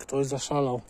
Ktoś zaszalał.